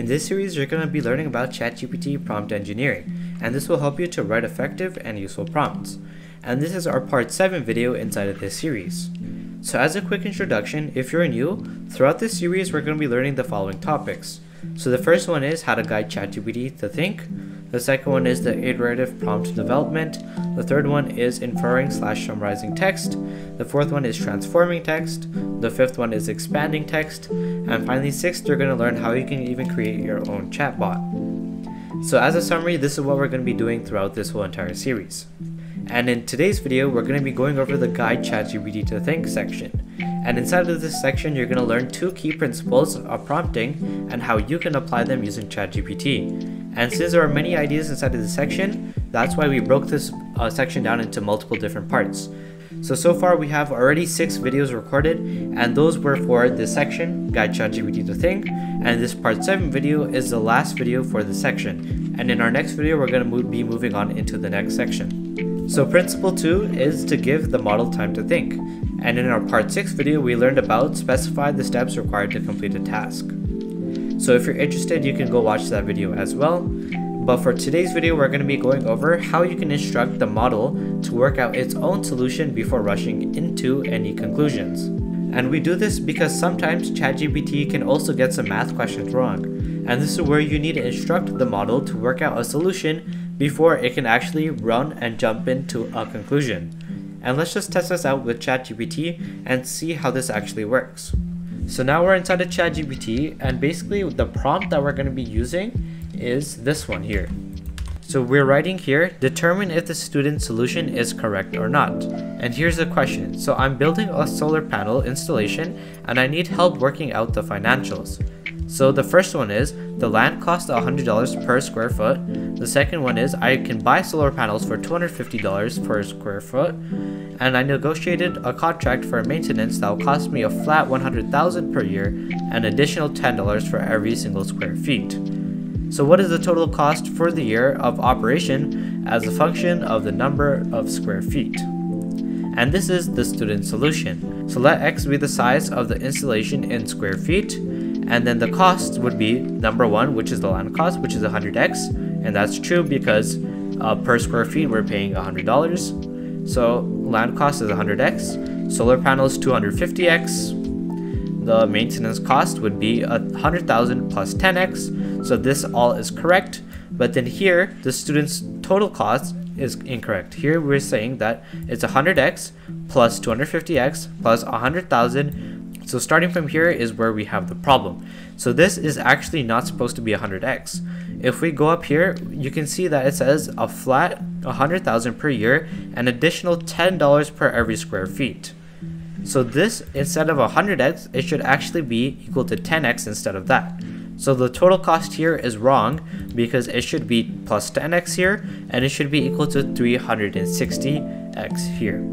In this series, you're going to be learning about ChatGPT prompt engineering, and this will help you to write effective and useful prompts. And this is our part 7 video inside of this series. So as a quick introduction, if you're new, throughout this series we're going to be learning the following topics. So the first one is how to guide ChatGPT to think. The second one is the iterative prompt development. The third one is inferring slash summarizing text. The fourth one is transforming text. The fifth one is expanding text. And finally, sixth, you're going to learn how you can even create your own chatbot. So as a summary, this is what we're going to be doing throughout this whole entire series. And in today's video, we're going to be going over the Guide ChatGPT to Think section. And inside of this section, you're going to learn two key principles of prompting and how you can apply them using ChatGPT. And since there are many ideas inside of this section, that's why we broke this uh, section down into multiple different parts. So, so far we have already six videos recorded and those were for this section, Guide ChatGPT to Think, and this part 7 video is the last video for this section. And in our next video, we're going to be moving on into the next section. So principle 2 is to give the model time to think. And in our part 6 video, we learned about specify the steps required to complete a task. So if you're interested, you can go watch that video as well. But for today's video, we're going to be going over how you can instruct the model to work out its own solution before rushing into any conclusions. And we do this because sometimes ChatGPT can also get some math questions wrong. And this is where you need to instruct the model to work out a solution before it can actually run and jump into a conclusion. And let's just test this out with ChatGPT and see how this actually works. So now we're inside of ChatGPT and basically the prompt that we're going to be using is this one here. So we're writing here, determine if the student solution is correct or not. And here's the question. So I'm building a solar panel installation and I need help working out the financials. So the first one is the land costs $100 per square foot. The second one is I can buy solar panels for $250 per square foot. And I negotiated a contract for maintenance that will cost me a flat 100,000 per year and additional $10 for every single square feet. So what is the total cost for the year of operation as a function of the number of square feet? And this is the student solution. So let x be the size of the installation in square feet and then the cost would be number one, which is the land cost, which is 100x. And that's true because uh, per square feet, we're paying $100. So land cost is 100x. Solar panels 250x. The maintenance cost would be 100,000 plus 10x. So this all is correct. But then here, the student's total cost is incorrect. Here we're saying that it's 100x plus 250x plus 100,000 so starting from here is where we have the problem. So this is actually not supposed to be 100x. If we go up here, you can see that it says a flat 100,000 per year and additional $10 per every square feet. So this, instead of 100x, it should actually be equal to 10x instead of that. So the total cost here is wrong because it should be plus 10x here and it should be equal to 360x here.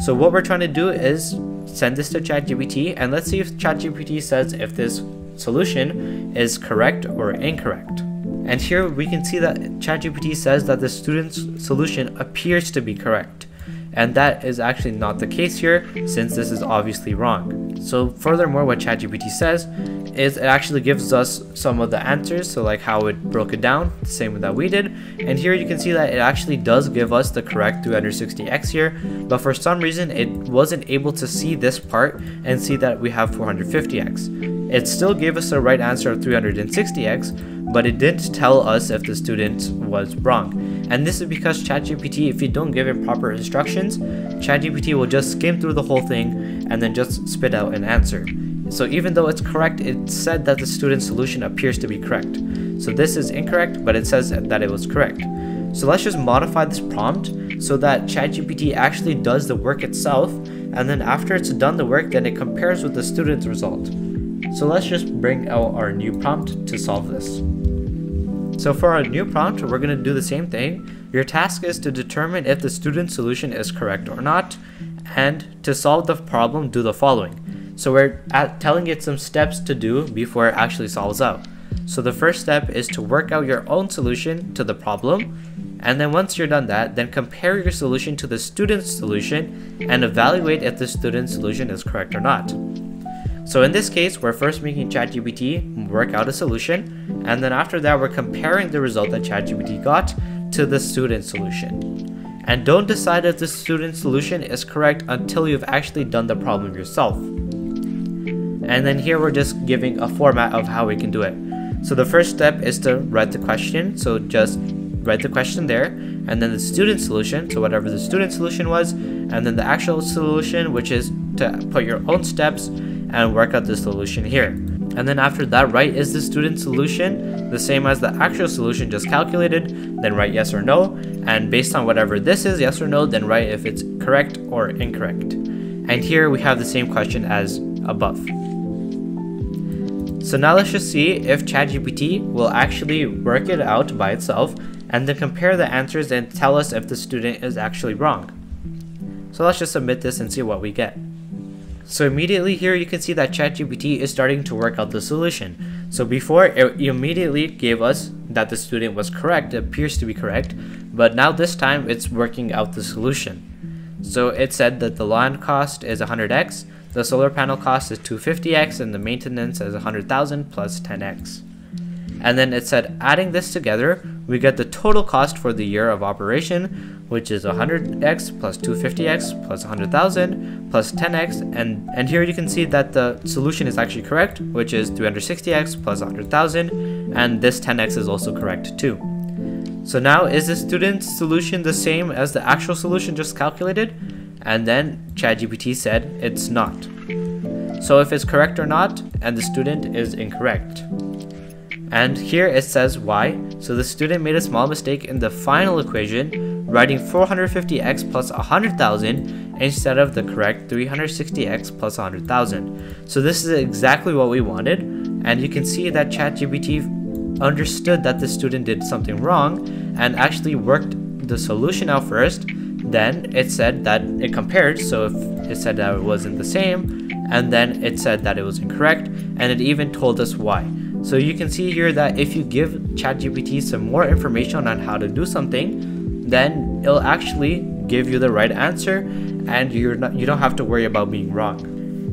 So what we're trying to do is send this to ChatGPT and let's see if ChatGPT says if this solution is correct or incorrect. And here we can see that ChatGPT says that the student's solution appears to be correct. And that is actually not the case here since this is obviously wrong. So furthermore, what ChatGPT says is it actually gives us some of the answers, so like how it broke it down, the same that we did. And here you can see that it actually does give us the correct 360x here, but for some reason it wasn't able to see this part and see that we have 450x. It still gave us the right answer of 360x, but it didn't tell us if the student was wrong. And this is because ChatGPT, if you don't give it proper instructions, ChatGPT will just skim through the whole thing and then just spit out an answer. So even though it's correct, it said that the student solution appears to be correct. So this is incorrect, but it says that it was correct. So let's just modify this prompt so that ChatGPT actually does the work itself, and then after it's done the work, then it compares with the student's result. So let's just bring out our new prompt to solve this. So for our new prompt, we're going to do the same thing. Your task is to determine if the student solution is correct or not, and to solve the problem, do the following. So we're telling it some steps to do before it actually solves out. So the first step is to work out your own solution to the problem. And then once you're done that, then compare your solution to the student's solution and evaluate if the student's solution is correct or not. So in this case, we're first making ChatGPT work out a solution, and then after that, we're comparing the result that ChatGPT got to the student solution. And don't decide if the student solution is correct until you've actually done the problem yourself. And then here we're just giving a format of how we can do it. So the first step is to write the question. So just write the question there, and then the student solution, so whatever the student solution was, and then the actual solution, which is to put your own steps and work out the solution here. And then after that, write is the student solution the same as the actual solution just calculated, then write yes or no, and based on whatever this is, yes or no, then write if it's correct or incorrect. And here we have the same question as above. So now let's just see if ChatGPT will actually work it out by itself and then compare the answers and tell us if the student is actually wrong. So let's just submit this and see what we get. So immediately here you can see that ChatGPT is starting to work out the solution. So before it immediately gave us that the student was correct, appears to be correct, but now this time it's working out the solution. So it said that the land cost is 100x, the solar panel cost is 250x, and the maintenance is 100,000 plus 10x. And then it said adding this together, we get the total cost for the year of operation, which is 100x plus 250x plus 100,000 plus 10x. And, and here you can see that the solution is actually correct, which is 360x plus 100,000. And this 10x is also correct too. So now is the student's solution the same as the actual solution just calculated? And then ChatGPT said it's not. So if it's correct or not, and the student is incorrect. And here it says why. So the student made a small mistake in the final equation, writing 450x plus 100,000 instead of the correct 360x plus 100,000. So this is exactly what we wanted, and you can see that ChatGPT understood that the student did something wrong and actually worked the solution out first. Then it said that it compared, so if it said that it wasn't the same, and then it said that it was incorrect, and it even told us why. So you can see here that if you give ChatGPT some more information on how to do something, then it'll actually give you the right answer and you're not you don't have to worry about being wrong.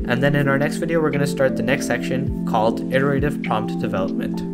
And then in our next video, we're going to start the next section called iterative prompt development.